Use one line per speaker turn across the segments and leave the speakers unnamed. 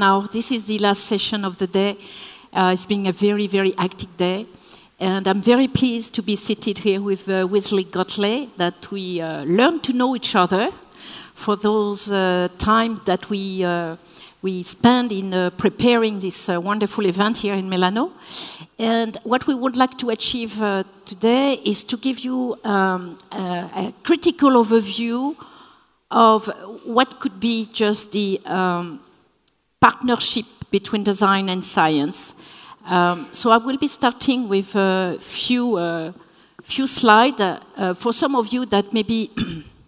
now. This is the last session of the day. Uh, it's been a very, very active day. And I'm very pleased to be seated here with uh, Wesley Goatley, that we uh, learn to know each other for those uh, time that we, uh, we spend in uh, preparing this wonderful event here in Milano. And what we would like to achieve today is to give you um, a, a critical overview of what could be just the um, partnership between design and science. Um, so I will be starting with a few, uh, few slides. Uh, for some of you that maybe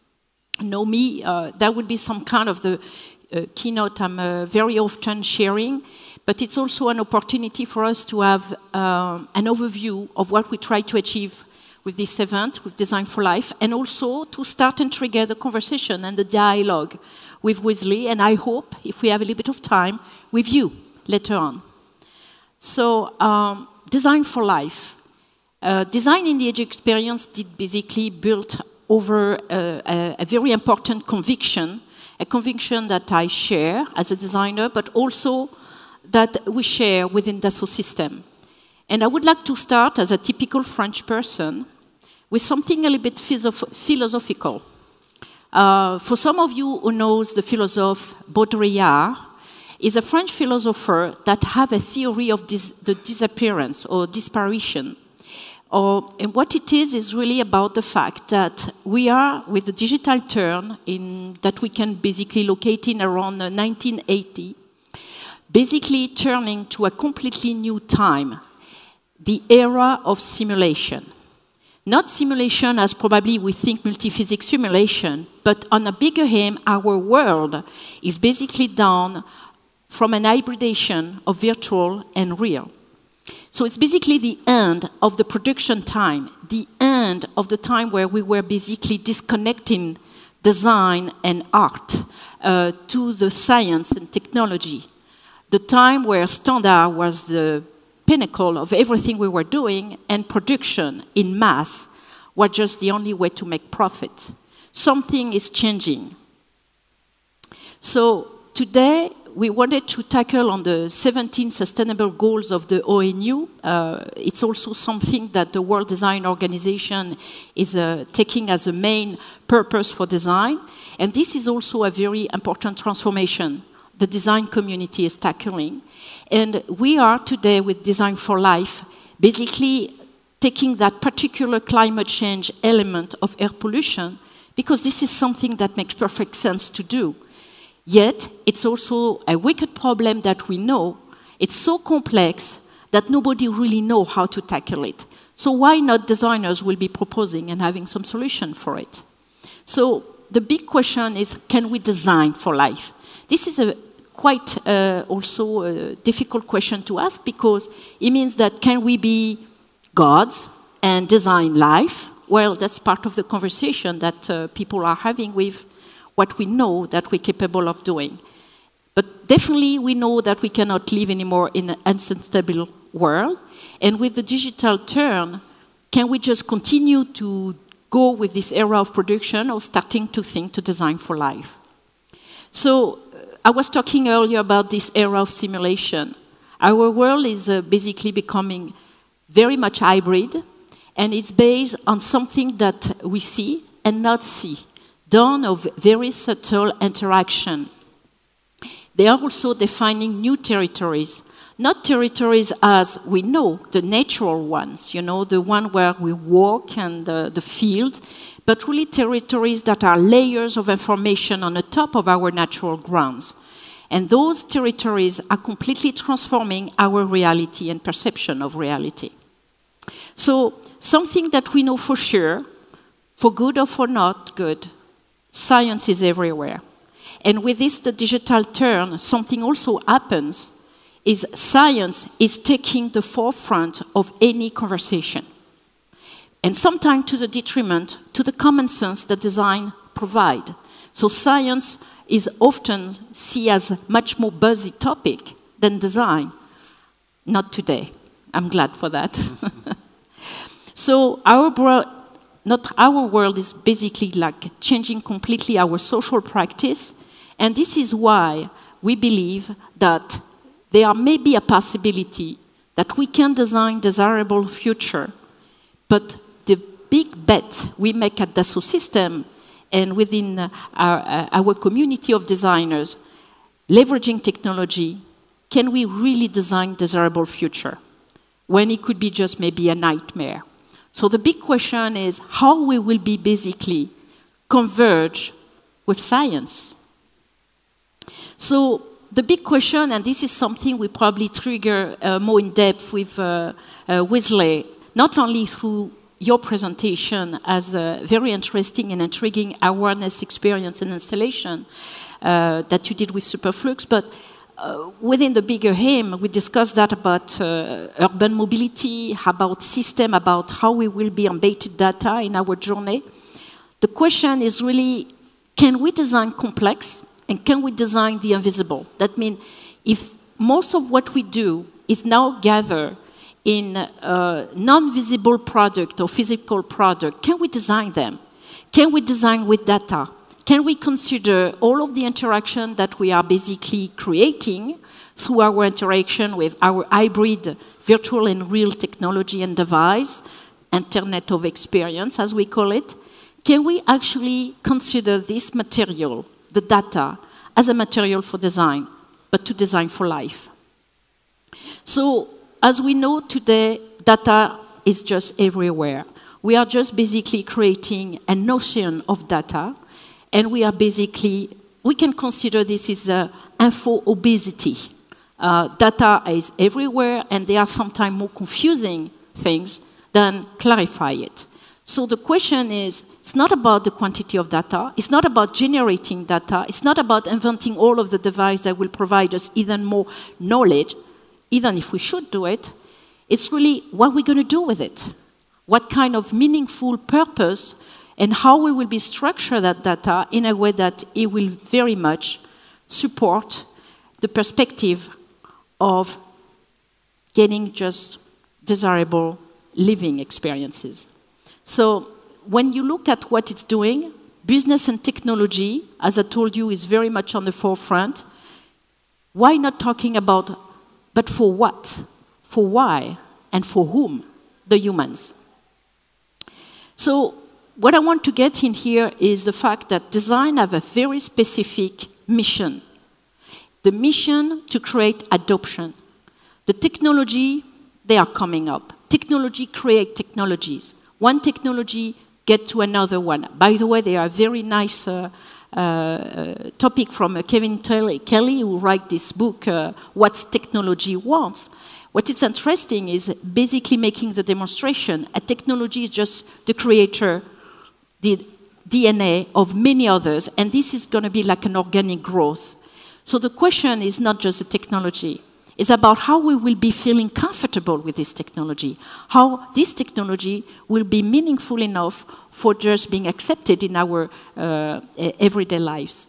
know me, uh, that would be some kind of the uh, keynote I'm uh, very often sharing. But it's also an opportunity for us to have um, an overview of what we try to achieve with this event, with Design for Life, and also to start and trigger the conversation and the dialogue with Wesley, and I hope, if we have a little bit of time, with you later on. So, um, Design for Life. Uh, design in the Age experience did basically build over uh, a, a very important conviction, a conviction that I share as a designer, but also that we share within Dassault Systèmes. And I would like to start as a typical French person with something a little bit philosophical. Uh, for some of you who knows the philosopher Baudrillard, is a French philosopher that have a theory of dis the disappearance or disparition. Uh, and what it is is really about the fact that we are, with the digital turn in, that we can basically locate in around 1980, basically turning to a completely new time the era of simulation. Not simulation as probably we think multiphysics simulation, but on a bigger aim, our world is basically done from an hybridation of virtual and real. So it's basically the end of the production time, the end of the time where we were basically disconnecting design and art uh, to the science and technology. The time where standard was the pinnacle of everything we were doing, and production in mass was just the only way to make profit. Something is changing. So today, we wanted to tackle on the 17 sustainable goals of the ONU. Uh, it's also something that the World Design Organization is uh, taking as a main purpose for design. And this is also a very important transformation the design community is tackling. And we are today with Design for Life basically taking that particular climate change element of air pollution because this is something that makes perfect sense to do. Yet, it's also a wicked problem that we know. It's so complex that nobody really know how to tackle it. So why not designers will be proposing and having some solution for it? So the big question is, can we design for life? This is a quite uh, also a difficult question to ask because it means that can we be gods and design life? Well, that's part of the conversation that uh, people are having with what we know that we're capable of doing. But definitely we know that we cannot live anymore in an unsustainable world. And with the digital turn, can we just continue to go with this era of production or starting to think to design for life? So I was talking earlier about this era of simulation. Our world is uh, basically becoming very much hybrid, and it's based on something that we see and not see, done of very subtle interaction. They are also defining new territories, not territories as we know, the natural ones, you know, the one where we walk and uh, the field, but really territories that are layers of information on the top of our natural grounds. And those territories are completely transforming our reality and perception of reality. So, something that we know for sure, for good or for not good, science is everywhere. And with this, the digital turn, something also happens is science is taking the forefront of any conversation and sometimes to the detriment to the common sense that design provide. So science is often seen as much more buzzy topic than design. Not today. I'm glad for that. so our world, not our world is basically like changing completely our social practice, and this is why we believe that there may be a possibility that we can design desirable future, but the big bet we make at Dassault Systèmes and within our, our community of designers, leveraging technology, can we really design desirable future when it could be just maybe a nightmare? So the big question is how we will be basically converge with science. So the big question, and this is something we probably trigger uh, more in depth with uh, uh, Wesley, not only through your presentation as a very interesting and intriguing awareness experience and installation uh, that you did with Superflux, but uh, within the bigger aim, we discussed that about uh, urban mobility, about system, about how we will be embedded data in our journey. The question is really, can we design complex and can we design the invisible? That means if most of what we do is now gathered in non-visible product or physical product, can we design them? Can we design with data? Can we consider all of the interaction that we are basically creating through our interaction with our hybrid virtual and real technology and device, Internet of Experience, as we call it? Can we actually consider this material, the data, as a material for design, but to design for life? So as we know today, data is just everywhere. We are just basically creating a notion of data, and we are basically, we can consider this as a info obesity. Uh, data is everywhere, and they are sometimes more confusing things than clarify it. So the question is, it's not about the quantity of data, it's not about generating data, it's not about inventing all of the devices that will provide us even more knowledge, even if we should do it, it's really what we're going to do with it. What kind of meaningful purpose and how we will be structure that data in a way that it will very much support the perspective of getting just desirable living experiences. So when you look at what it's doing, business and technology, as I told you, is very much on the forefront. Why not talking about but for what? For why? And for whom? The humans. So, what I want to get in here is the fact that design have a very specific mission. The mission to create adoption. The technology, they are coming up. Technology create technologies. One technology get to another one. By the way, they are very nice uh, topic from uh, Kevin Kelly, who wrote this book, uh, What Technology Wants. What is interesting is basically making the demonstration. A technology is just the creator, the DNA of many others, and this is going to be like an organic growth. So the question is not just the technology, it's about how we will be feeling comfortable with this technology, how this technology will be meaningful enough for just being accepted in our uh, everyday lives.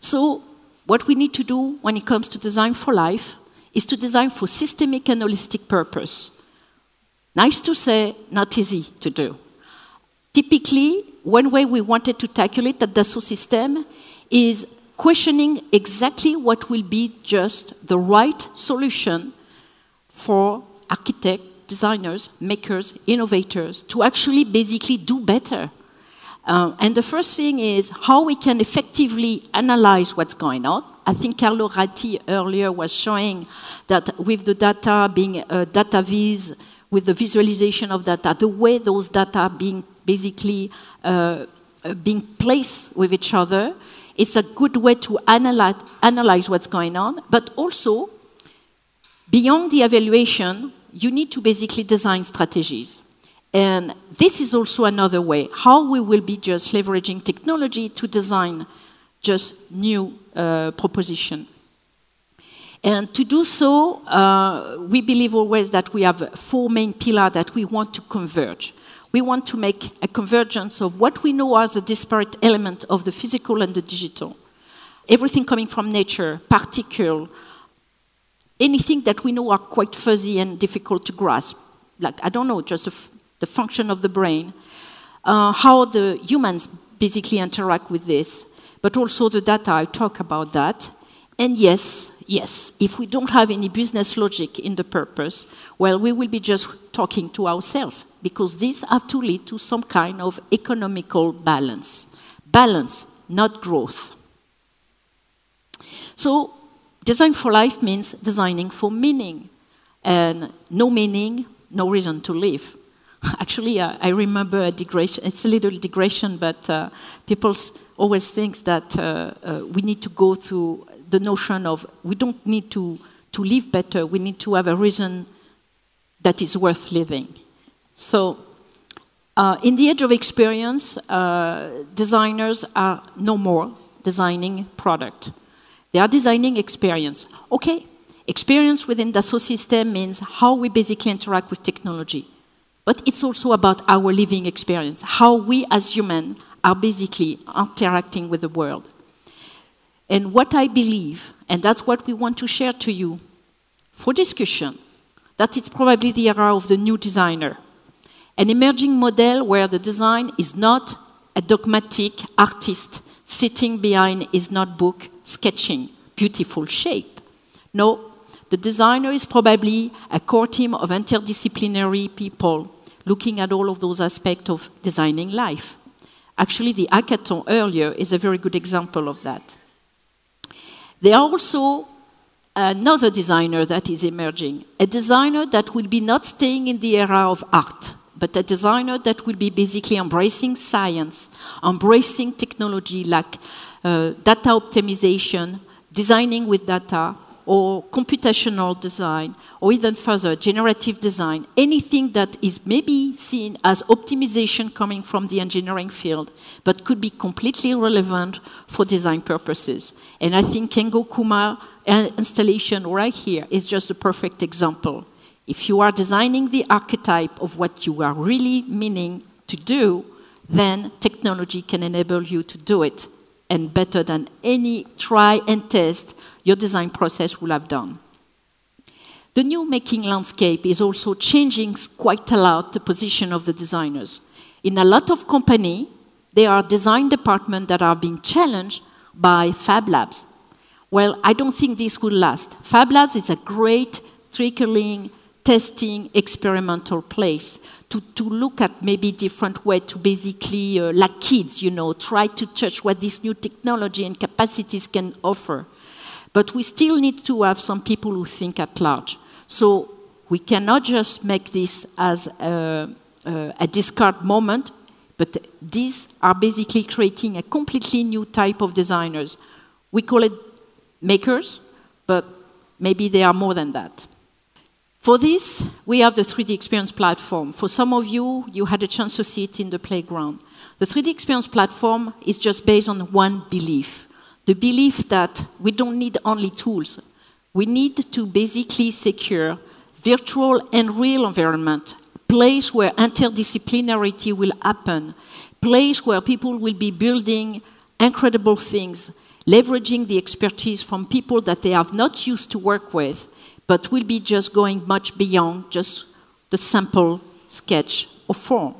So, what we need to do when it comes to design for life is to design for systemic and holistic purpose. Nice to say, not easy to do. Typically, one way we wanted to tackle it at Dassault Systèmes is questioning exactly what will be just the right solution for architects, designers, makers, innovators to actually basically do better. Uh, and the first thing is how we can effectively analyze what's going on. I think Carlo Ratti earlier was showing that with the data being a data viz, with the visualization of data, the way those data being basically uh, being placed with each other, it's a good way to analyze, analyze what's going on, but also, beyond the evaluation, you need to basically design strategies. And this is also another way how we will be just leveraging technology to design just new uh, proposition. And to do so, uh, we believe always that we have four main pillars that we want to converge we want to make a convergence of what we know as a disparate element of the physical and the digital. Everything coming from nature, particle, anything that we know are quite fuzzy and difficult to grasp. Like, I don't know, just the function of the brain, uh, how the humans basically interact with this, but also the data, I talk about that. And yes, yes, if we don't have any business logic in the purpose, well, we will be just talking to ourselves because these have to lead to some kind of economical balance. Balance, not growth. So, design for life means designing for meaning. And no meaning, no reason to live. Actually, uh, I remember a digression, it's a little digression, but uh, people always think that uh, uh, we need to go to the notion of we don't need to, to live better, we need to have a reason that is worth living. So, uh, in the age of experience, uh, designers are no more designing product. They are designing experience. Okay, experience within the system means how we basically interact with technology. But it's also about our living experience, how we as humans are basically interacting with the world. And what I believe, and that's what we want to share to you for discussion, that it's probably the era of the new designer. An emerging model where the design is not a dogmatic artist sitting behind his notebook sketching beautiful shape. No, the designer is probably a core team of interdisciplinary people looking at all of those aspects of designing life. Actually, the hackathon earlier is a very good example of that. There are also another designer that is emerging, a designer that will be not staying in the era of art, but a designer that will be basically embracing science, embracing technology like uh, data optimization, designing with data, or computational design, or even further, generative design, anything that is maybe seen as optimization coming from the engineering field, but could be completely relevant for design purposes. And I think Kengo Kuma uh, installation right here is just a perfect example. If you are designing the archetype of what you are really meaning to do, then technology can enable you to do it, and better than any try and test your design process will have done. The new making landscape is also changing quite a lot the position of the designers. In a lot of companies, there are design departments that are being challenged by Fab Labs. Well, I don't think this will last. Fab Labs is a great trickling, testing, experimental place to, to look at maybe different way to basically, uh, like kids, you know, try to touch what this new technology and capacities can offer. But we still need to have some people who think at large. So we cannot just make this as a, a discard moment, but these are basically creating a completely new type of designers. We call it makers, but maybe they are more than that. For this, we have the 3D Experience platform. For some of you, you had a chance to see it in the playground. The 3D Experience platform is just based on one belief the belief that we don't need only tools. We need to basically secure virtual and real environment, place where interdisciplinarity will happen, place where people will be building incredible things, leveraging the expertise from people that they have not used to work with, but will be just going much beyond just the simple sketch or form.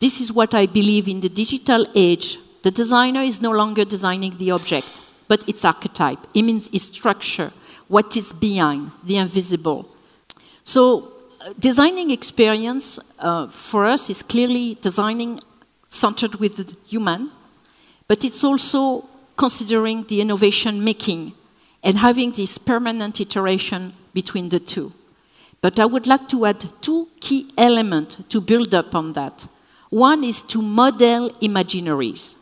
This is what I believe in the digital age the designer is no longer designing the object, but its archetype. It means its structure, what is behind, the invisible. So, uh, designing experience uh, for us is clearly designing centered with the human, but it's also considering the innovation making and having this permanent iteration between the two. But I would like to add two key elements to build up on that. One is to model imaginaries.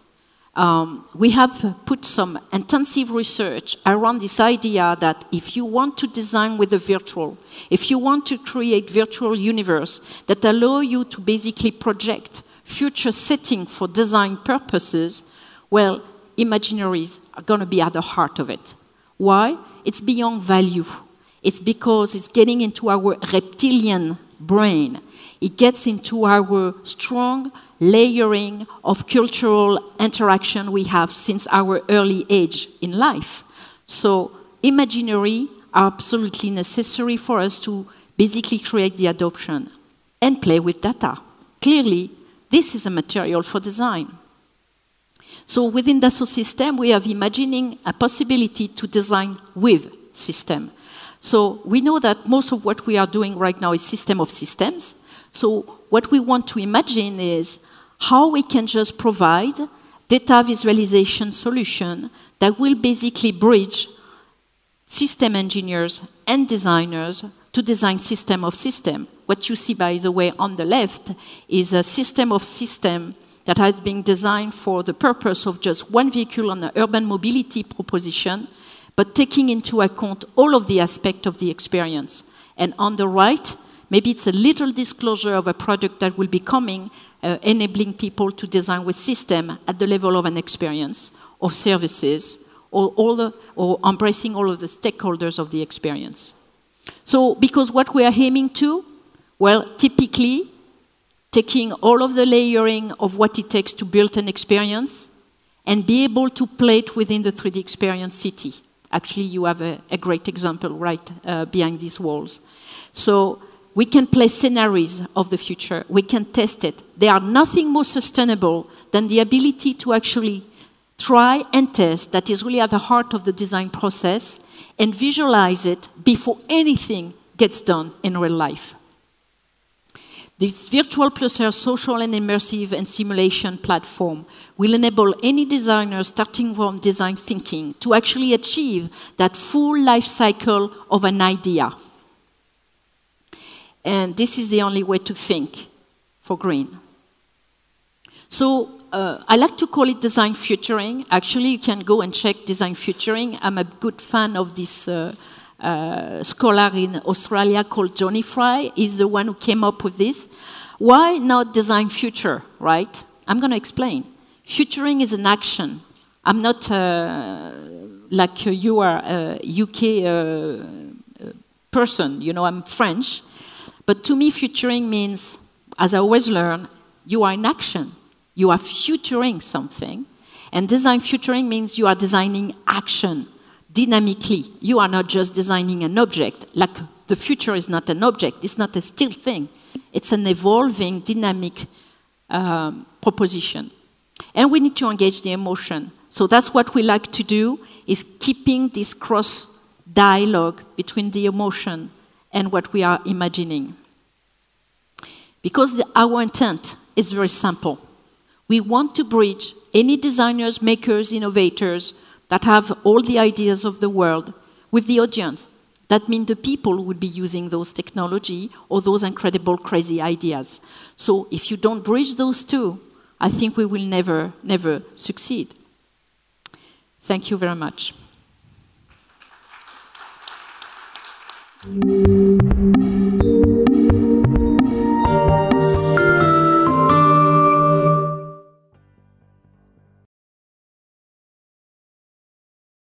Um, we have put some intensive research around this idea that if you want to design with the virtual, if you want to create virtual universe that allow you to basically project future setting for design purposes, well, imaginaries are going to be at the heart of it. Why? It's beyond value. It's because it's getting into our reptilian brain. It gets into our strong layering of cultural interaction we have since our early age in life. So, imaginary are absolutely necessary for us to basically create the adoption and play with data. Clearly, this is a material for design. So within Dassault Systèmes, we are imagining a possibility to design with system. So we know that most of what we are doing right now is system of systems. So what we want to imagine is how we can just provide data visualization solution that will basically bridge system engineers and designers to design system of system. What you see, by the way, on the left is a system of system that has been designed for the purpose of just one vehicle on the urban mobility proposition, but taking into account all of the aspects of the experience. And on the right, maybe it's a little disclosure of a product that will be coming, uh, enabling people to design with system at the level of an experience, of services, or, all the, or embracing all of the stakeholders of the experience. So, because what we are aiming to, well, typically, taking all of the layering of what it takes to build an experience and be able to play it within the 3D experience city. Actually, you have a, a great example right uh, behind these walls. So we can play scenarios of the future. We can test it. There are nothing more sustainable than the ability to actually try and test that is really at the heart of the design process and visualize it before anything gets done in real life. This virtual plus social and immersive and simulation platform will enable any designer starting from design thinking to actually achieve that full life cycle of an idea. And this is the only way to think for green. So uh, I like to call it design futuring. Actually, you can go and check design futuring. I'm a good fan of this uh, uh, scholar in Australia called Tony Fry is the one who came up with this. Why not design future, right? I'm going to explain. Futuring is an action. I'm not uh, like you are a UK uh, uh, person, you know, I'm French. But to me, futuring means, as I always learn, you are in action. You are futuring something. And design futuring means you are designing action dynamically. You are not just designing an object, like the future is not an object, it's not a still thing. It's an evolving, dynamic um, proposition. And we need to engage the emotion. So that's what we like to do, is keeping this cross dialogue between the emotion and what we are imagining. Because the, our intent is very simple. We want to bridge any designers, makers, innovators that have all the ideas of the world with the audience. That means the people would be using those technology or those incredible, crazy ideas. So if you don't bridge those two, I think we will never, never succeed. Thank you very much.